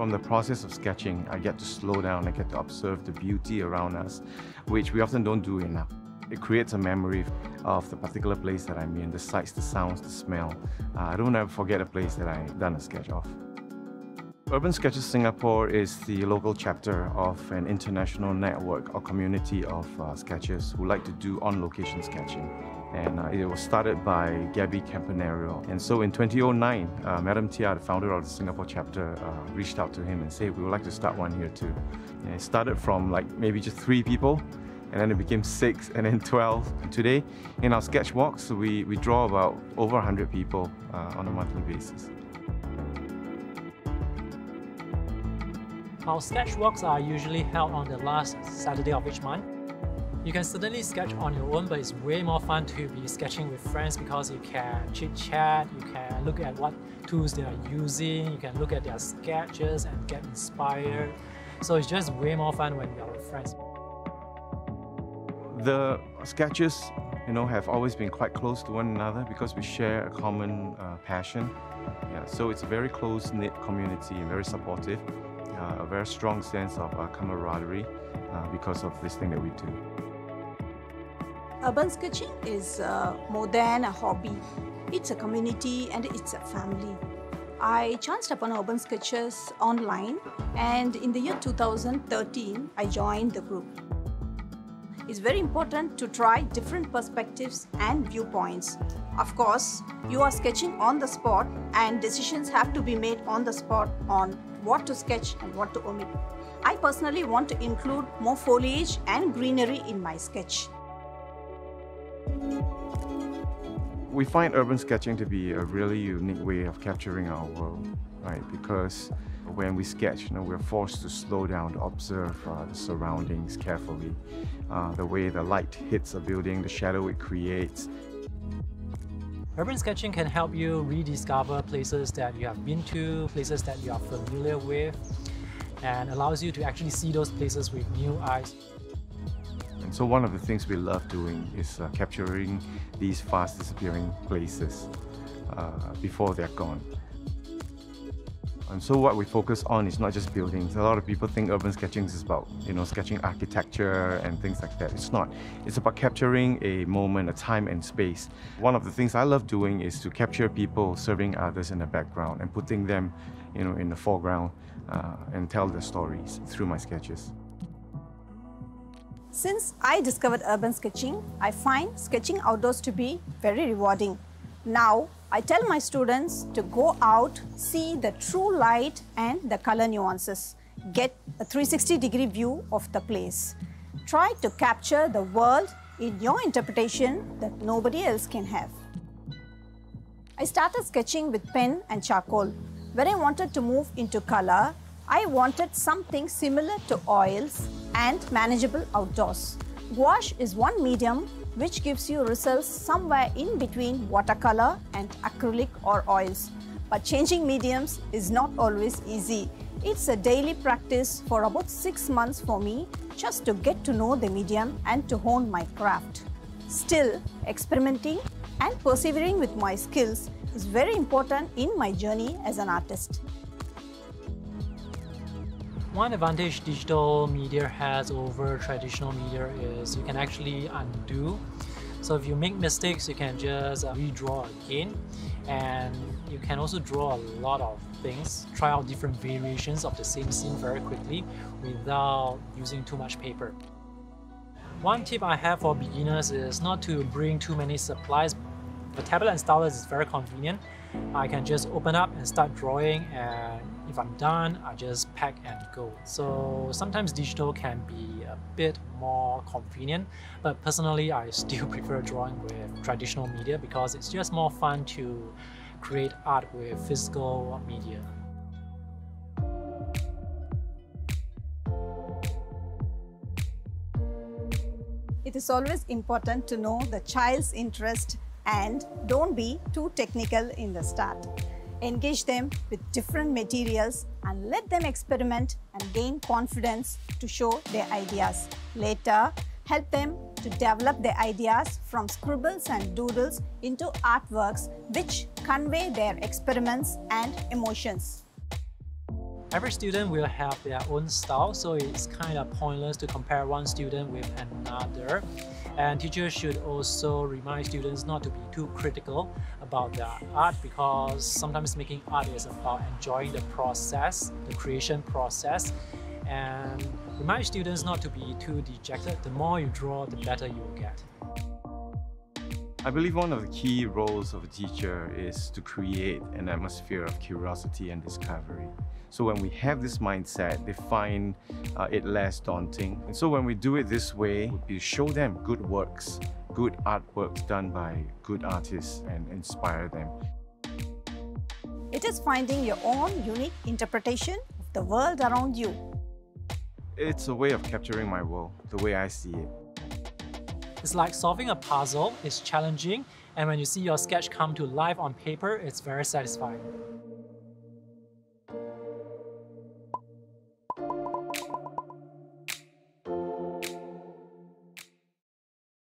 From the process of sketching, I get to slow down, I get to observe the beauty around us, which we often don't do enough. It creates a memory of the particular place that I'm in, the sights, the sounds, the smell. Uh, I don't ever forget a place that I've done a sketch of. Urban Sketchers Singapore is the local chapter of an international network or community of uh, sketchers who like to do on-location sketching. And uh, it was started by Gabi Campanario. And so in 2009, uh, Madam Tia, the founder of the Singapore chapter, uh, reached out to him and said, we would like to start one here too. And it started from like maybe just three people, and then it became six, and then 12. And today, in our sketch walks, we, we draw about over 100 people uh, on a monthly basis. Our sketch walks are usually held on the last Saturday of each month. You can certainly sketch on your own, but it's way more fun to be sketching with friends because you can chit chat, you can look at what tools they are using, you can look at their sketches and get inspired. So it's just way more fun when you're with friends. The sketches, you know, have always been quite close to one another because we share a common uh, passion. Yeah, so it's a very close-knit community and very supportive uh, a very strong sense of uh, camaraderie uh, because of this thing that we do. Urban sketching is uh, more than a hobby. It's a community and it's a family. I chanced upon Urban Sketchers online and in the year 2013, I joined the group. It's very important to try different perspectives and viewpoints. Of course, you are sketching on the spot and decisions have to be made on the spot on what to sketch and what to omit. I personally want to include more foliage and greenery in my sketch. We find urban sketching to be a really unique way of capturing our world, right? Because when we sketch, you know, we're forced to slow down to observe uh, the surroundings carefully. Uh, the way the light hits a building, the shadow it creates, Urban sketching can help you rediscover places that you have been to, places that you are familiar with, and allows you to actually see those places with new eyes. So one of the things we love doing is uh, capturing these fast disappearing places uh, before they're gone. And so what we focus on is not just buildings. A lot of people think urban sketching is about, you know, sketching architecture and things like that. It's not. It's about capturing a moment, a time and space. One of the things I love doing is to capture people serving others in the background and putting them, you know, in the foreground uh, and tell their stories through my sketches. Since I discovered urban sketching, I find sketching outdoors to be very rewarding. Now, I tell my students to go out, see the true light and the color nuances. Get a 360 degree view of the place. Try to capture the world in your interpretation that nobody else can have. I started sketching with pen and charcoal. When I wanted to move into color, I wanted something similar to oils and manageable outdoors. Gouache is one medium which gives you results somewhere in between watercolor and acrylic or oils. But changing mediums is not always easy. It's a daily practice for about six months for me just to get to know the medium and to hone my craft. Still, experimenting and persevering with my skills is very important in my journey as an artist. One advantage digital media has over traditional media is you can actually undo. So if you make mistakes, you can just uh, redraw again. And you can also draw a lot of things, try out different variations of the same scene very quickly without using too much paper. One tip I have for beginners is not to bring too many supplies. The tablet stylus is very convenient. I can just open up and start drawing and if I'm done, I just pack and go. So sometimes digital can be a bit more convenient, but personally I still prefer drawing with traditional media because it's just more fun to create art with physical media. It is always important to know the child's interest and don't be too technical in the start. Engage them with different materials and let them experiment and gain confidence to show their ideas. Later, help them to develop their ideas from scribbles and doodles into artworks which convey their experiments and emotions. Every student will have their own style, so it's kind of pointless to compare one student with another. And teachers should also remind students not to be too critical about their art because sometimes making art is about enjoying the process, the creation process, and remind students not to be too dejected. The more you draw, the better you will get. I believe one of the key roles of a teacher is to create an atmosphere of curiosity and discovery. So when we have this mindset, they find uh, it less daunting. And so when we do it this way, we show them good works, good artworks done by good artists and inspire them. It is finding your own unique interpretation of the world around you. It's a way of capturing my world, the way I see it. It's like solving a puzzle, it's challenging, and when you see your sketch come to life on paper, it's very satisfying.